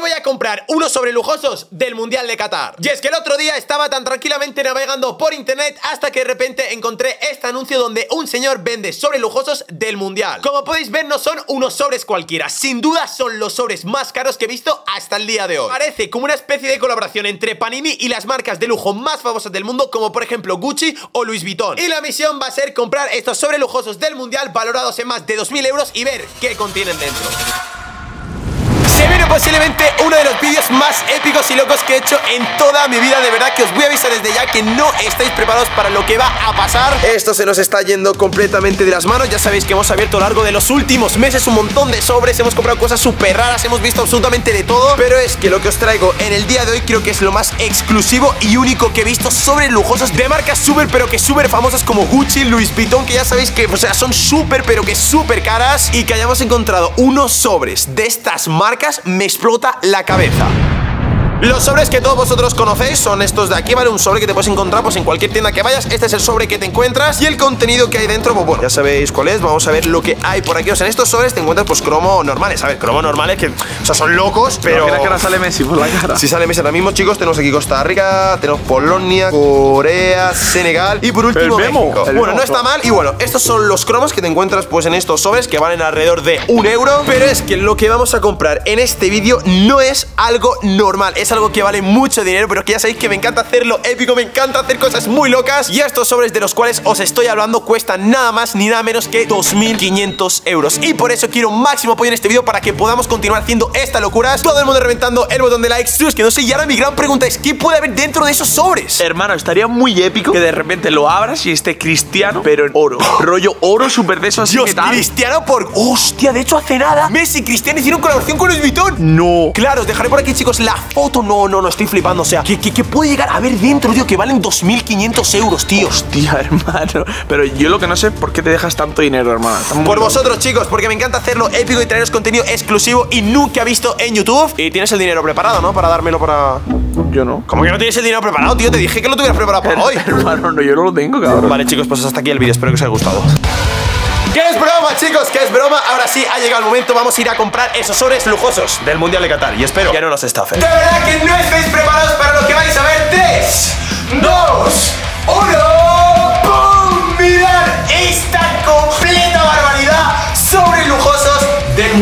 Voy a comprar unos sobre lujosos del Mundial de Qatar. Y es que el otro día estaba tan tranquilamente navegando por internet Hasta que de repente encontré este anuncio donde un señor vende sobre lujosos del Mundial. Como podéis ver no son unos sobres cualquiera. Sin duda son los sobres más caros que he visto hasta el día de hoy. Parece como una especie de colaboración entre Panini y las marcas de lujo más famosas del mundo Como por ejemplo Gucci o Louis Vuitton. Y la misión va a ser comprar estos sobre lujosos del Mundial Valorados en más de 2.000 euros y ver qué contienen dentro posiblemente uno de los vídeos más épicos y locos que he hecho en toda mi vida. De verdad que os voy a avisar desde ya que no estáis preparados para lo que va a pasar. Esto se nos está yendo completamente de las manos. Ya sabéis que hemos abierto a lo largo de los últimos meses un montón de sobres. Hemos comprado cosas súper raras, hemos visto absolutamente de todo. Pero es que lo que os traigo en el día de hoy creo que es lo más exclusivo y único que he visto Sobre lujosos de marcas súper pero que súper famosas como Gucci, Louis Vuitton Que ya sabéis que o sea, son súper pero que súper caras. Y que hayamos encontrado unos sobres de estas marcas me explota la cabeza. Los sobres que todos vosotros conocéis son estos de aquí, ¿vale? Un sobre que te puedes encontrar pues en cualquier tienda que vayas. Este es el sobre que te encuentras y el contenido que hay dentro, pues bueno, ya sabéis cuál es. Vamos a ver lo que hay por aquí, o sea, en estos sobres te encuentras pues cromo normales. A ver, cromo normales que, o sea, son locos, pero... que ahora sale Messi por la cara. Si sale Messi ahora mismo, chicos, tenemos aquí Costa Rica Tenemos Polonia, Corea, Senegal Y por último, México. Bueno, no está mal. Y bueno, estos son los cromos que te encuentras pues en estos sobres Que valen alrededor de un euro. Pero es que lo que vamos a comprar en este vídeo no es algo normal. Es algo que vale mucho dinero, pero que ya sabéis que me encanta hacerlo épico, me encanta hacer cosas muy locas. Y estos sobres de los cuales os estoy hablando cuestan nada más ni nada menos que 2.500 euros. Y por eso quiero máximo apoyo en este vídeo para que podamos continuar haciendo esta locura. Todo el mundo reventando el botón de likes, es que no sé. Y ahora mi gran pregunta es: ¿qué puede haber dentro de esos sobres? Hermano, estaría muy épico que de repente lo abras y esté cristiano, pero en oro. Rollo oro súper de eso así. Dios, cristiano por. Hostia, de hecho, hace nada. Messi y Cristiano hicieron colaboración con Luis Vuitton. No. Claro, os dejaré por aquí, chicos, la foto. No, no, no, estoy flipando. O sea, ¿qué, qué, puede llegar a ver dentro, tío? Que valen 2.500 euros, tío. Hostia, hermano. Pero yo lo que no sé, ¿por qué te dejas tanto dinero, hermano? Por vosotros, chicos, porque me encanta hacerlo épico y traeros contenido exclusivo y nunca visto en YouTube. Y tienes el dinero preparado, ¿no? Para dármelo para. Yo no. ¿Cómo que no tienes el dinero preparado, tío? Te dije que lo tuvieras preparado para hoy. hermano, no, yo no lo tengo, cabrón. Vale, chicos, pues hasta aquí el vídeo. Espero que os haya gustado. ¿Qué es broma, chicos? ¿Qué es broma? Ahora sí, ha llegado el momento Vamos a ir a comprar esos sobres lujosos del Mundial de Qatar Y espero que no nos estafen De verdad que no estáis preparados para lo que vais a ver 3, 2, 1 ¡Pum! ¡Mirad esta completa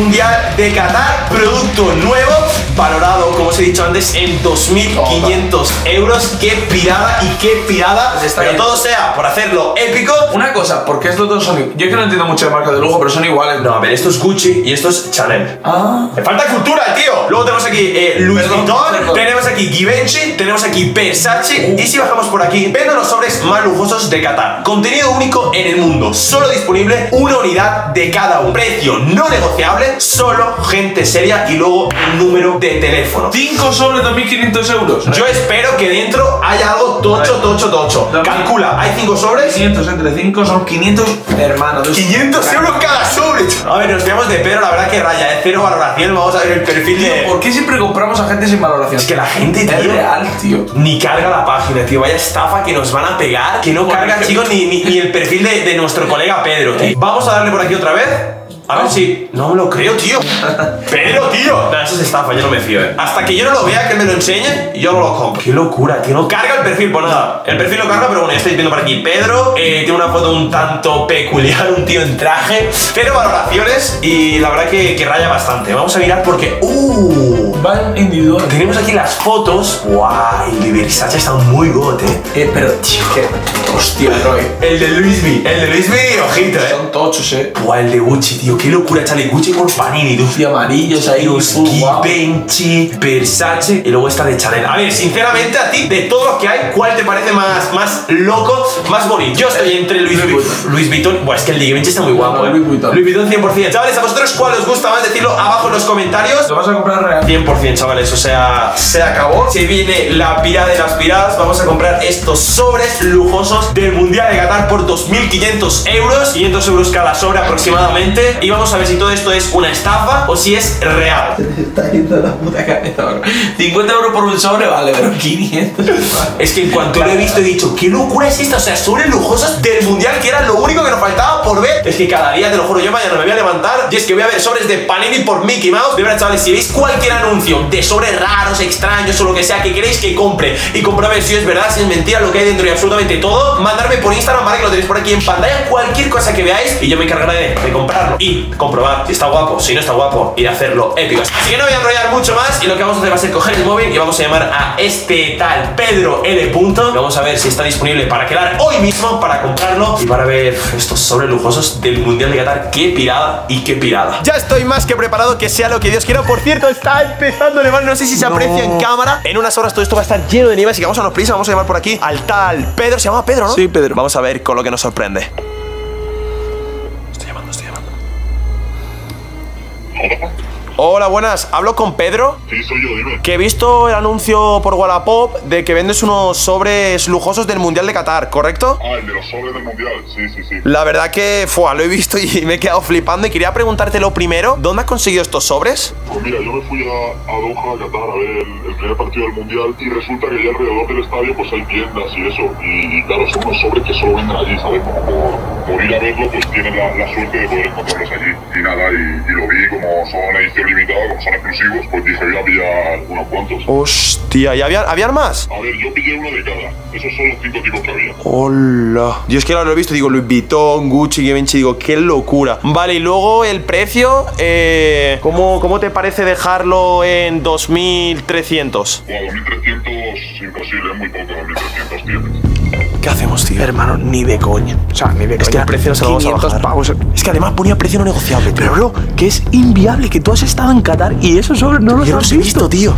Mundial de Qatar Producto nuevo valorado, como os he dicho antes, en 2.500 euros. ¡Qué pirada y qué pirada! Pues pero todo sea por hacerlo épico. Una cosa, porque estos dos son... Yo que no entiendo mucho de marca de lujo, pero son iguales. No, a ver, esto es Gucci y esto es Chanel. Ah. Me falta cultura, tío. Luego tenemos aquí eh, Louis Vuitton, tenemos aquí Givenchy, tenemos aquí Versace. Uh. Y si bajamos por aquí, vendo los sobres más lujosos de Qatar. Contenido único en el mundo. Solo disponible una unidad de cada uno. Precio no negociable, solo gente seria y luego un número de teléfono. 5 sobre 2.500 euros. Yo espero que dentro haya algo tocho, tocho, tocho. Calcula, hay 5 sobres. 500 entre 5 son 500, hermano. 500 euros cada sobre. A ver, nos quedamos de Pedro, la verdad que raya, es cero valoración. Vamos a ver el perfil de. ¿Por qué siempre compramos a gente sin valoración? Es que la gente, tío. Es real, tío. Ni carga la página, tío. Vaya estafa que nos van a pegar. Que no carga, chicos, ni, ni, el perfil de, de nuestro colega Pedro, tío. Vamos a darle por aquí otra vez. A ver si. No me lo creo, tío. Pero, tío. No, eso es estafa, yo no me fío, eh. Hasta que yo no lo vea, que me lo enseñe, yo no lo compro. Qué locura, tío. No carga el perfil, pues nada. El perfil lo carga, pero bueno, ya estáis viendo por aquí. Pedro eh, tiene una foto un tanto peculiar, un tío en traje. Pero valoraciones y la verdad que, que raya bastante. Vamos a mirar porque. ¡Uh! Van individual. Tenemos aquí las fotos. ¡Guau! El de Versace está muy gote. Eh, pero, tío, que. Hostia, Roy. El de Louis V. El de Louis V, ojito, eh. Son tochos, eh. Buah, el de Gucci, tío qué locura, chale. Gucci con Panini, tú. Y amarillos ahí. Givenchy, Versace y luego esta de Chanel. A ver, sinceramente, a ti, de todos los que hay, ¿cuál te parece más, más loco, más bonito? Yo estoy entre Luis Vuitton. Luis Vuitton. Buah, es que el de Givenchy está muy guapo, eh. Luis Vuitton. Luis Vuitton 100%. Chavales, ¿a vosotros cuál os gusta más? Decirlo abajo en los comentarios. ¿Lo vas a comprar real? 100%, chavales. O sea, se acabó. Se viene la pirada de las piradas. Vamos a comprar estos sobres lujosos del Mundial de Qatar por 2.500 euros. 500 euros cada sobre aproximadamente. Y vamos a ver si todo esto es una estafa o si es real. Está yendo la puta cabeza, bro. 50 euros por un sobre, vale, pero 500. Es que en cuanto lo he visto he dicho, ¿qué locura es esta? O sea, sobres lujosos del mundial que era lo único que nos faltaba por ver. Es que cada día, te lo juro, yo mañana me voy a levantar y es que voy a ver sobres de Panini por Mickey Mouse. De verdad, chavales, si veis cualquier anuncio de sobres raros, extraños o lo que sea que queréis que compre y comprobar si es verdad, si es mentira, lo que hay dentro y absolutamente todo, mandarme por Instagram, ¿vale? Que lo tenéis por aquí en pantalla, cualquier cosa que veáis y yo me encargaré de, de comprarlo y comprobar si está guapo, si no está guapo y hacerlo épico. Así que no voy a enrollar mucho más y lo que vamos a hacer va a ser coger el móvil y vamos a llamar a este tal Pedro L. Punto. Vamos a ver si está disponible para quedar hoy mismo para comprarlo y para ver estos sobres lujosos del Mundial de Qatar. Qué pirada y qué pirada. Ya estoy más que preparado que sea lo que Dios quiera. Por cierto, está empezando a nevar. No sé si se aprecia en cámara. En unas horas todo esto va a estar lleno de nieve. Así que vamos a nos prisa. Vamos a llamar por aquí al tal Pedro. Se llama Pedro, ¿no? Sí, Pedro. Vamos a ver con lo que nos sorprende. Hola, buenas. ¿Hablo con Pedro? Sí, soy yo, dime. Que he visto el anuncio por Wallapop de que vendes unos sobres lujosos del Mundial de Qatar, ¿correcto? Ah, el de los sobres del mundial. Sí, sí, sí. La verdad que fue, lo he visto y me he quedado flipando y quería preguntártelo primero, ¿dónde has conseguido estos sobres? Pues mira, yo me fui a, a Doha, a Qatar, a ver el, el primer partido del mundial y resulta que allá alrededor del estadio pues hay tiendas y eso. Y, y claro, son unos sobres que solo venden allí, ¿sabes? Como por, por ir a verlo, pues tienen la, la suerte de poder encontrarlos allí. Y nada, y, y lo vi como son edición limitada, como son exclusivos, pues dije, voy a pillar unos cuantos. Hostia, ¿y había, ¿habían más? A ver, yo pillé uno de cada. Esos son los cinco tipos que había. Hola. Yo es que ahora lo he visto, digo, Louis Vuitton, Gucci, Givenchy, digo, qué locura. Vale, y luego el precio, eh, ¿cómo, ¿cómo te parece dejarlo en 2300? O a 2300, imposible, es muy poco, 2300 tienes. ¿Qué hacemos, tío? Hermano, ni de coña. O sea, ni de Es que coña. el precio no se lo vamos a 500 bajar. pavos. Es que además ponía precio no negociable, tío. Pero, bro, que es inviable que tú has estado en Qatar y esos sobres no los Yo has visto, tío.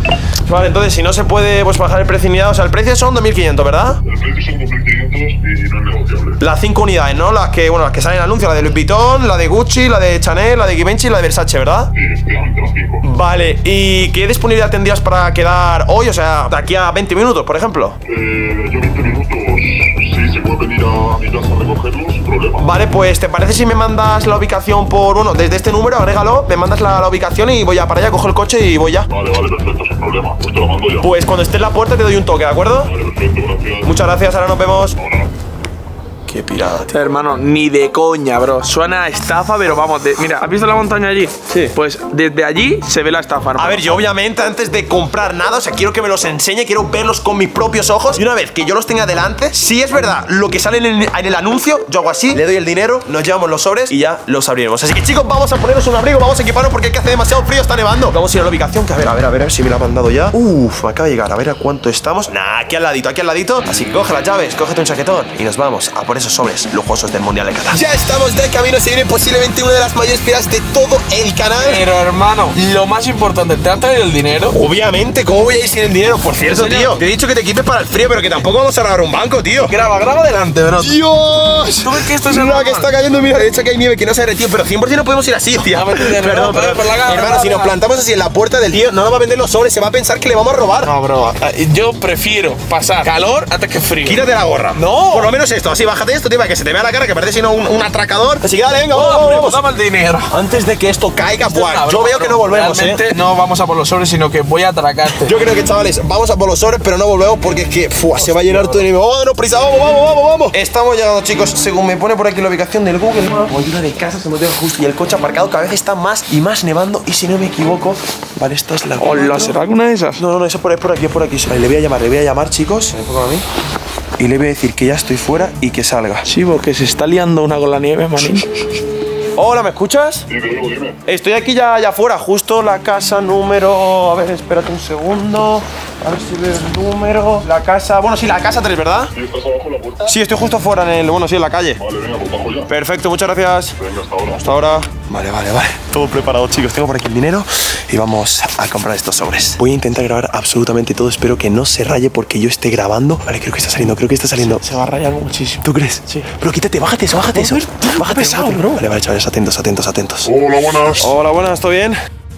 Vale, entonces si no se puede pues bajar el precio ni nada, o sea, el precio son 2500, ¿verdad? El precio son 2500 y no es negociable. Las cinco unidades, ¿no? Las que, bueno, las que salen en anuncio, la de Louis Vuitton, la de Gucci, la de Chanel, la de Givenchy y la de Versace, ¿verdad? Sí, efectivamente, las cinco. Vale, ¿y qué disponibilidad tendrías para quedar hoy? O sea, de aquí a 20 minutos, por ejemplo. Eh, yo 20 minutos, se a mi casa a recogerlos, sin problema. Vale, pues ¿te parece si me mandas la ubicación por, bueno, desde este número, agrégalo, me mandas la, la ubicación y voy ya para allá, cojo el coche y voy ya. Vale, vale, perfecto, sin problema. Pues te lo mando ya. Pues cuando esté en la puerta te doy un toque, ¿de acuerdo? Vale, perfecto, gracias. Muchas gracias, ahora nos vemos. Ahora. Qué pirada, tío. Hermano, ni de coña, bro. Suena a estafa, pero vamos, de- mira, ¿has visto la montaña allí? Sí. Pues desde allí se ve la estafa, hermano. A ver, yo obviamente antes de comprar nada, o sea, quiero que me los enseñe, quiero verlos con mis propios ojos. Y una vez que yo los tenga delante, si es verdad lo que sale en el, en el anuncio, yo hago así, le doy el dinero, nos llevamos los sobres y ya los abriremos. Así que chicos, vamos a ponernos un abrigo, vamos a equiparnos porque es que hace demasiado frío, está nevando. Vamos a ir a la ubicación, que a ver, a ver, a ver, a ver si me la ha mandado ya. Uf, me acaba de llegar, a ver a cuánto estamos. Nah, aquí al ladito, aquí al ladito. Así que coge las llaves, cógete un chaquetón y nos vamos a por esos sobres lujosos del Mundial de Qatar. Ya estamos de camino, se viene posiblemente una de las mayores piras de todo el canal. Pero hermano, lo más importante, ¿te has traído el dinero? Obviamente, ¿cómo voy a ir sin el dinero? Por cierto, tío, te he dicho que te equipes para el frío, pero que tampoco vamos a grabar un banco, tío. Graba, graba adelante, bro. ¡Dios! ¿Tú ves que esto es No, normal? que está cayendo, mira, de hecho que hay nieve que no se ha derretido, pero 100% no podemos ir así, tío. A ver, tío, no, perdón, por- perdón. por la cara, Hermano, la si nos plantamos así en la puerta del tío, no nos va a vender los sobres, se va a pensar que le vamos a robar. No, bro, eh, yo prefiero pasar calor antes que frío. Quítate la gorra. No. Por lo menos esto, así, bájate esto, tío, para que se te vea la cara, que parece sino un, un atracador. Así que dale, venga, vamos, Hombre, vamos, pues vamos. dame el dinero. Antes de que esto caiga, Esto buah, yo veo que no volvemos, Realmente eh. no vamos a por los sobres, sino que voy a atracarte. Yo creo que, chavales, vamos a por los sobres, pero no volvemos porque es que fua, se va a llenar todo de nieve. ¡Vamos, no, prisa! ¡Vamos, vamos, vamos, vamos! Estamos llegando, chicos. Según me pone por aquí la ubicación del Google Maps, voy una de casa, se me deja justo y el coche aparcado cada vez está más y más nevando. Y si no me equivoco, vale, esta es la. Hola. ¿será alguna de esas? No, no, no, eso por ahí, por aquí, por aquí. Vale, le voy a llamar, le voy a llamar, chicos. Me pongo a mí. Y le voy a decir que ya estoy fuera y que salga. Sí, porque se está liando una con la nieve, manín. Hola, ¿me escuchas? Estoy aquí ya, ya afuera, justo la casa número. A ver, espérate un segundo. A ver si veo el número. La casa. Bueno, sí, la casa 3, ¿verdad? ¿Sí estás abajo en la puerta? Sí, estoy justo fuera en el. Bueno, sí, en la calle. Vale, venga, pues bajo ya. Perfecto, muchas gracias. Venga, hasta ahora. Hasta ahora. Vale, vale, vale. Todo preparado, chicos. Tengo por aquí el dinero y vamos a comprar estos sobres. Voy a intentar grabar absolutamente todo. Espero que no se raye porque yo esté grabando. Vale, creo que está saliendo, creo que está saliendo. Se va a rayar muchísimo. ¿Tú crees? Sí. Pero quítate, bájate eso, bájate eso. Bájate, pesado, bájate. bro. Vale, vale, chavales, atentos, atentos, atentos. Hola, buenas. Hola, buenas, ¿todo bien?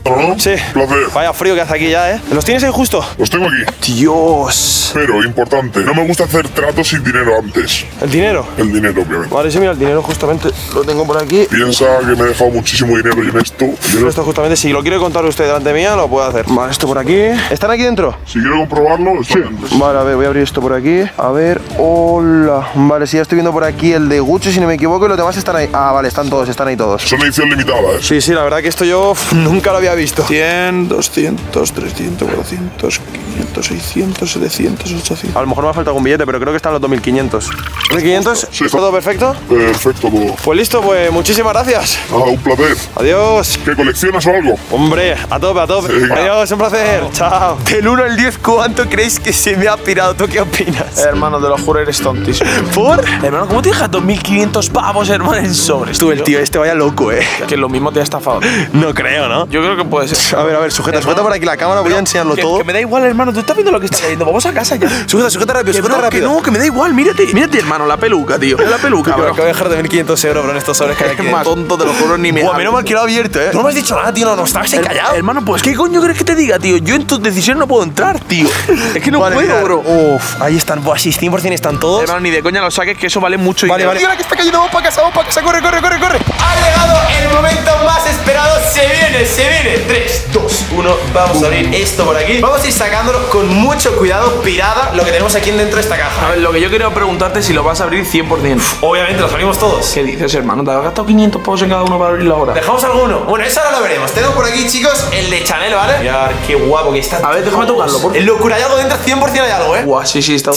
¿No? Sí. Placer. Vaya frío que hace aquí ya, ¿eh? ¿Los tienes ahí justo? Los tengo aquí. Dios. Pero, importante, no me gusta hacer tratos sin dinero antes. ¿El dinero? El dinero, obviamente. Vale, sí, mira, el dinero justamente lo tengo por aquí. Piensa que me he dejado muchísimo dinero y en esto. Esto justamente, si lo quiere contar usted delante mía, lo puedo hacer. Vale, esto por aquí. ¿Están aquí dentro? Si quiero comprobarlo, sí. Vale, a ver, voy a abrir esto por aquí. A ver, hola. Vale, sí, ya estoy viendo por aquí el de Gucci, si no me equivoco, y los demás están ahí. Ah, vale, están todos, están ahí todos. Son edición limitada, ¿eh? Sí, sí, la verdad que esto yo nunca lo había visto. 100, 200, 300, 400, 500, 600, 700, 800. A lo mejor me falta algún billete, pero creo que están los 2500. ¿2500? Sí. ¿Todo perfecto? Perfecto, todo. Pues listo, pues muchísimas gracias. Nada, un placer. Adiós. ¿Qué coleccionas o algo? Hombre, a tope, a tope. Venga. Adiós, un placer. Chao. Del 1 al 10, ¿cuánto creéis que se me ha pirado? ¿Tú qué opinas? Hermano, te lo juro, eres tontísimo. ¿Por? Hermano, ¿cómo te dejas 2.500 pavos, hermano, en sobres? Tú, el tío este vaya loco, eh. Que lo mismo te ha estafado. No creo, ¿no? Yo creo que puede ser. A ver, a ver, sujeta, sujeta por aquí la cámara, voy a enseñarlo Que, todo. que me da igual, hermano. Tú estás viendo lo que estás leyendo. Vamos a casa ya. Sujeta, sujeta rápido, sujeta rápido. que no, que me da igual. Mírate, mírate, hermano, la peluca, tío. La peluca, bro. que voy a dejar de 1500 euros, bro, en estos sobres que hay aquí. Es más tonto, te lo juro, ni me Buah, menos mal que lo abierto, eh. No me has dicho nada, tío, no, no estabas encallado. Hermano, pues ¿qué coño crees que te diga, tío? Yo en tus decisiones no puedo entrar, tío. Es que no Vale, puedo, bro. Uf, ahí están, buah, sí, 100% están todos. Hermano, ni de coña lo saques, que eso vale mucho Vale, dinero. vale. Mira que está cayendo, vamos para casa, vamos para casa, corre, corre, corre, corre. Ha llegado el momento más esperado. Se viene, se viene. 3, 2, 1. Vamos a abrir esto por aquí. Vamos a ir sacándolo con mucho cuidado. Pirada lo que tenemos aquí dentro de esta A caja. ver, lo que yo quería preguntarte es si lo vas a abrir 100%. Obviamente los abrimos todos. ¿Qué dices, hermano? ¿Te has gastado 500 pavos en cada uno para abrirlo ahora? Dejamos alguno. Bueno, eso ahora lo veremos. Tengo por aquí, chicos, el de Chanel, ¿vale? Mirad qué guapo que está. A ver, déjame tocarlo, por El locura, hay algo dentro, 100% hay algo, ¿eh? Guau, sí, sí, está.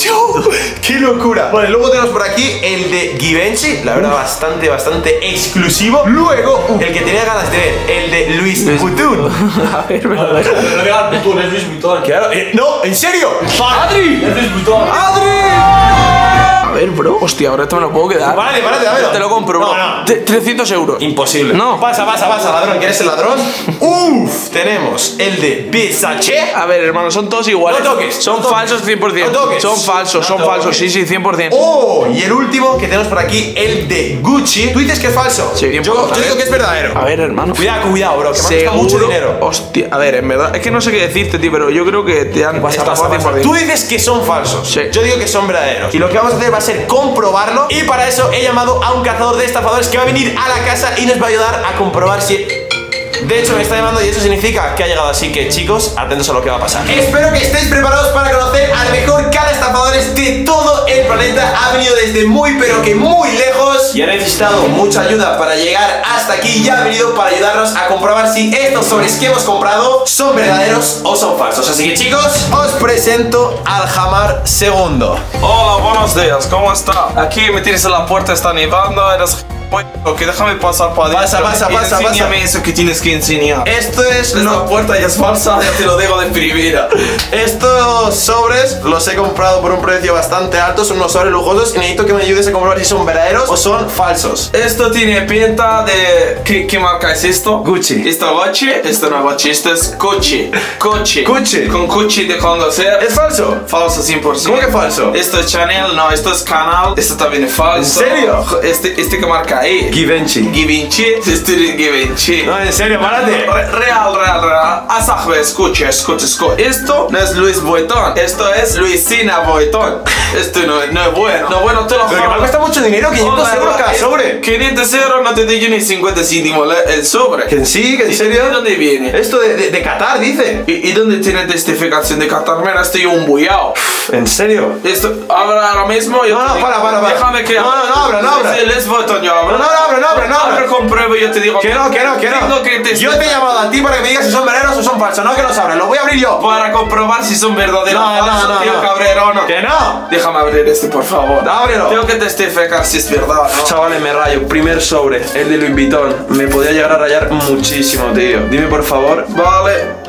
¡Qué locura! Bueno, luego tenemos por aquí el de Givenchy, la verdad, bastante, bastante exclusivo. Luego, el que tenía ganas de ver, el de Luis Vuitton. Me lo. Claro, eh, no, ¿en serio? ¡Adri! A ver, bro. Hostia, ahora esto me lo puedo quedar. Párate, párate, dámelo. Te lo compro, bro. No, no. Te- 300 euros. Imposible. No. Pasa, pasa, pasa, ladrón. ¿Quieres el ladrón? Uf, tenemos el de Versace. A ver, hermano, son todos iguales. No toques, Son no toques. falsos 100%. No toques. Son falsos, No son falsos. Sí, sí, 100%. Oh, y el último que tenemos por aquí, el de Gucci. ¿Tú dices que es falso? Sí, yo, 100%. yo digo que es verdadero. A ver, hermano. Cuidado, cuidado, bro, que me Seguro. mucho dinero. Hostia, a ver, en verdad. Es que no sé qué decirte, tío, pero yo creo que te han Pasa, pasa, pasa. 100%. Tú dices que son falsos. Sí. Yo digo que son verdaderos. Y lo que vamos a hacer va a ser comprobarlo. Y para eso he llamado a un cazador de estafadores que va a venir a la casa y nos va a ayudar a comprobar si. De hecho, me está llamando y eso significa que ha llegado. Así que, chicos, atentos a lo que va a pasar. Espero que estéis preparados para conocer al mejor cada estafadores de todo el planeta. Ha venido desde muy, pero que muy lejos. Y ha necesitado mucha ayuda para llegar hasta aquí. Y ha venido para ayudarnos a comprobar si estos sobres que hemos comprado son verdaderos o son falsos. Así que, chicos, os presento al Jamar segundo. Hola, buenos días, ¿cómo está? Aquí me tienes en la puerta, está nevando, eres Ok, déjame pasar para Pasa, pasa, y pasa, enséñame pasa. eso que tienes que enseñar. Esto es Esta lo puerta ya es falsa, ya te lo digo de primera. Estos sobres los he comprado por un precio bastante alto, son unos sobres lujosos y necesito que me ayudes a comprobar si son verdaderos o son falsos. Esto tiene pinta de... ¿Qué, qué marca es esto? Gucci. Esto Gucci, esto no es Gucci, esto es coche. Coche. Gucci. Con Gucci de conducir. ¿Es falso? Falso 100%. ¿Cómo que falso? Esto es Chanel, no, esto es Canal, esto también es falso. ¿En serio? Este, este que marca ahí. Givenchy. Givenchy, este es Givenchy. No, en serio, párate. Re- Real, real, real. A saber, escucha, escucha, escucha. Esto no es Luis Vuitton, esto es Luisina Vuitton. Esto no, es- no es bueno. No, bueno, te lo que me juro. cuesta mucho dinero, 500 Hola, euros cada sobre. 500 euros no te digo ni 50 céntimos el sobre. ¿Que sí? ¿Que en ¿Y serio? ¿De dónde viene? Esto de, de, de Qatar, dice. ¿Y, y dónde tiene testificación de Qatar? Mira, estoy un bullao. ¿En serio? Esto, ahora, ahora mismo. Yo No, no, para, para, para. Déjame que. No, no, no abra, no abra. Les Vuitton yo abro. No, no, abre, no abre, no. Abre con prueba y yo te digo. Que no, que no, que no. que te- Yo te he llamado a ti para que me digas si son verdaderos o son falsos, no que los abras. Los voy a abrir yo. Para comprobar si son verdaderos No, o no, falsos, no, tío. Cabrero, no. Que no. Déjame abrir este, por favor. Ábrelo. Tengo que testificar si es verdad, ¿no? Chavales, me rayo. Primer sobre, el de Louis Vuitton. Me podría llegar a rayar muchísimo, tío. Dime, por favor. Vale.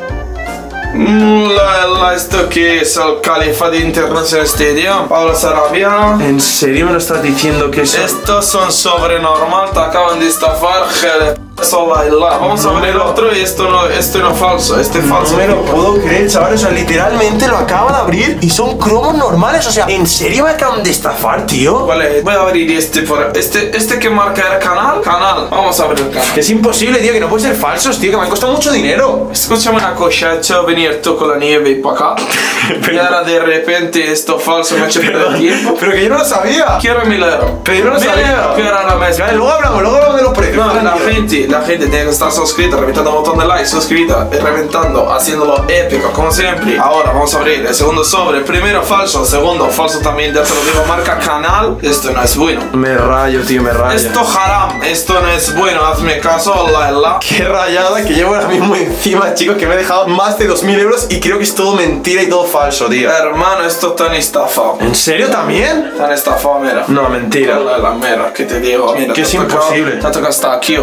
Mm, La, la, esto que es el califa de International Stadium, Pablo Sarabia. ¿En serio me lo estás diciendo que eso? Estos son sobre normal, te acaban de estafar, gele. La. Vamos a ver el otro y esto no, esto no es falso, este es falso. No me lo puedo creer, chavales. O sea, literalmente lo acaba de abrir y son cromos normales. O sea, ¿en serio me acaban de estafar, tío? Vale, voy a abrir este por este, este que marca era canal, canal. Vamos a abrir el canal. Que es imposible, tío, que no pueden ser falsos, tío, que me han costado mucho dinero. Escúchame una cosa, he hecho venir tú con la nieve y para acá. y ahora de repente esto falso me ha hecho perder tiempo. Pero que yo no lo sabía. Quiero mi lero. Pero yo no lo sabía. quiero ahora mismo. Vale, luego hablamos, luego hablamos de los precios. No, la gente, la gente tiene que estar suscrita, reventando el botón de like, suscrita, y reventando, haciéndolo épico, como siempre. Ahora vamos a abrir el segundo sobre. Primero falso, segundo falso también, ya te lo digo, marca canal. Esto no es bueno. Me rayo, tío, me rayo. Esto haram, esto no es bueno, hazme caso, la la. Qué rayada que llevo ahora mismo encima, chicos, que me he dejado más de 2.000 euros y creo que es todo mentira y todo falso, tío. Hermano, esto tan estafado. ¿En serio también? Tan estafado, mira. No, mentira. La, la mera, que te digo. Mira, Que es imposible. Te ha esta aquí.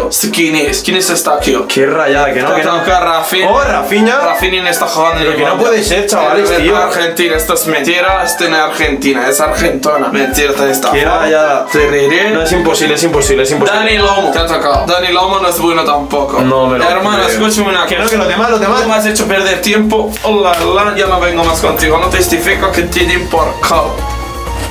¿Quién es? ¿Quién es esta aquí? Qué rayada, que no, que no. toca Rafinha. Oh, Rafinha. Rafinha está jugando en Pero el que no puede ser, chavales, Es tío. Argentina, esto es mentira. Esto no es Argentina, es Argentona. Mentira, te está. Qué rayada. Te reiré. No, es imposible, es imposible, es imposible. Dani Lomo, te ha tocado. Dani Lomo no es bueno tampoco. No me lo Hermano, creo. escúchame una Que no, cosa. que los demás, los demás. Tú me has hecho perder tiempo. Hola, hola, ya no vengo más contigo. No testifico que te cabo.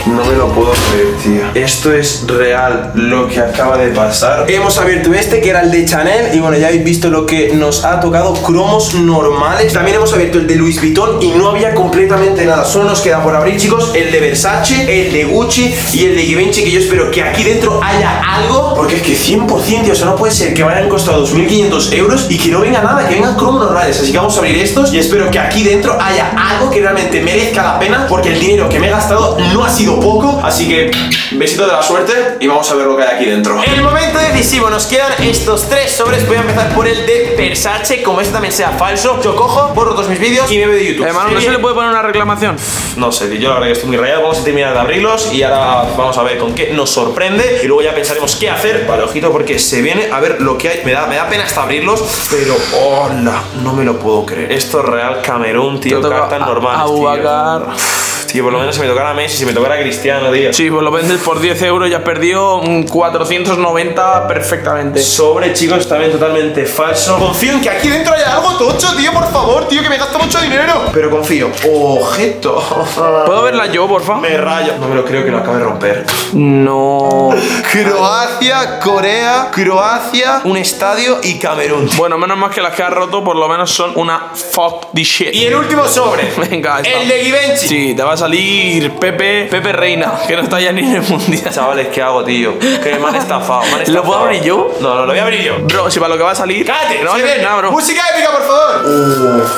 No me lo puedo creer, tío. Esto es real lo que acaba de pasar. Hemos abierto este que era el de Chanel y bueno, ya habéis visto lo que nos ha tocado, cromos normales. También hemos abierto el de Louis Vuitton y no había completamente nada. Solo nos queda por abrir, chicos, el de Versace, el de Gucci y el de Givenchy que yo espero que aquí dentro haya algo. Porque es que 100%, tío, o sea, no puede ser que vayan costado 2.500 euros y que no venga nada, que vengan cromos normales. Así que vamos a abrir estos y espero que aquí dentro haya algo que realmente merezca la pena porque el dinero que me he gastado no ha sido poco. Así que besito de la suerte y vamos a ver lo que hay aquí dentro. El momento decisivo, nos quedan estos tres sobres. Voy a empezar por el de Versace. Como este también sea falso, yo cojo, borro todos mis vídeos y me voy de YouTube. Hermano, ¿no se le puede poner una reclamación? No sé, tío, yo la verdad que estoy muy rayado. Vamos a terminar de abrirlos y ahora vamos a ver con qué nos sorprende. Y luego ya pensaremos qué hacer. Vale, ojito, porque se viene a ver lo que hay. Me da, me da pena hasta abrirlos, pero hola, no me lo puedo creer. Esto es real Camerún, tío, cartas normales. tío. Tío, por lo menos si me tocara Messi, si me tocara Cristiano, tío. Sí, pues lo vendes por 10 euros y has perdido mm, 490 perfectamente. Sobre, chicos, también totalmente falso. Confío en que aquí dentro haya algo tocho, tío, por favor, tío, que me gasto mucho dinero. Pero confío. Objeto. ¿Puedo verla yo, porfa? Me rayo. No me lo creo que lo acabe de romper. No. Croacia, Corea, Croacia, un estadio y Camerún. Bueno, menos mal que las que has roto por lo menos son una fuck the shit. Y el último sobre, Venga, está. el de Givenchy. Sí, te va a salir Pepe, Pepe Reina, que no está ya ni en el mundial. Chavales, ¿qué hago, tío? Que me han estafado. me han ¿Lo puedo abrir yo? No, no, lo voy a abrir yo. Bro, si para lo que va a salir. Cállate, no va a se salir viene. nada, bro. Música épica, por favor.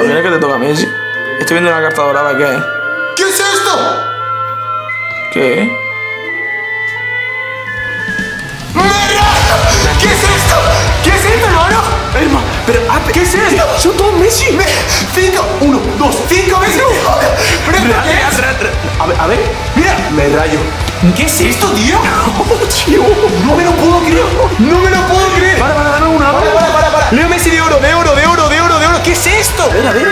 Mira que te toca a Messi. Estoy viendo una carta dorada, ¿qué es? ¿Qué es esto? ¿Qué? ¿Qué es esto? ¿Qué es esto, hermano? Hermano, pero, ah, ¿qué es eso? Son todos Messi. Me- Cinco, uno, dos, cinco veces. ¿Pero esto? A ver, a ver. Mira, me rayo. ¿Qué es esto, tío? No me lo puedo creer. No me lo puedo creer. Para, para, dame una. Para, para, para, para. Leo Messi de oro, de oro, de oro, de oro, de oro. ¿Qué es esto? A ver, a ver.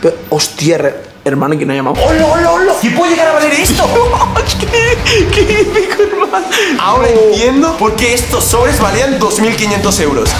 Pero, hostia, hermano, ¿quién ha llamado? ¡Hola, hola, hola! ¿Qué puede llegar a valer esto? ¿Qué, qué épico, hermano. Ahora entiendo por qué estos sobres valían 2.500 euros.